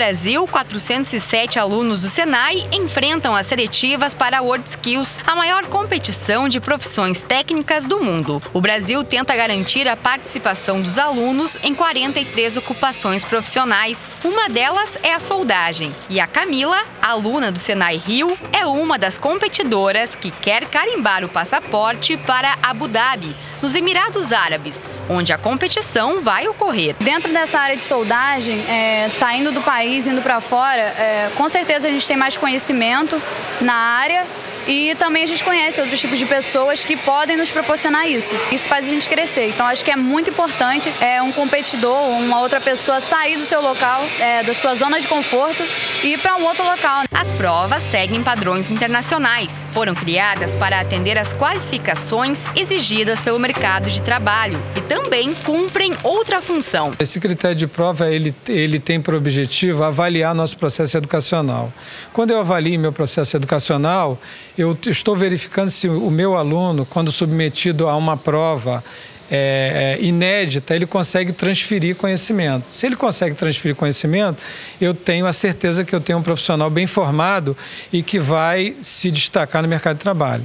Brasil, 407 alunos do Senai enfrentam as seletivas para World Skills, a maior competição de profissões técnicas do mundo. O Brasil tenta garantir a participação dos alunos em 43 ocupações profissionais. Uma delas é a soldagem. E a Camila, aluna do Senai Rio, é uma das competidoras que quer carimbar o passaporte para Abu Dhabi, nos Emirados Árabes, onde a competição vai ocorrer. Dentro dessa área de soldagem, é, saindo do país, indo para fora, é, com certeza a gente tem mais conhecimento na área e também a gente conhece outros tipos de pessoas que podem nos proporcionar isso. Isso faz a gente crescer. Então acho que é muito importante é, um competidor ou uma outra pessoa sair do seu local, é, da sua zona de conforto e ir para um outro local. As provas seguem padrões internacionais. Foram criadas para atender às qualificações exigidas pelo mercado de trabalho e também cumprem outra função. Esse critério de prova ele, ele tem por objetivo avaliar nosso processo educacional. Quando eu avalio meu processo educacional, eu estou verificando se o meu aluno, quando submetido a uma prova é, é, inédita, ele consegue transferir conhecimento. Se ele consegue transferir conhecimento, eu tenho a certeza que eu tenho um profissional bem formado e que vai se destacar no mercado de trabalho.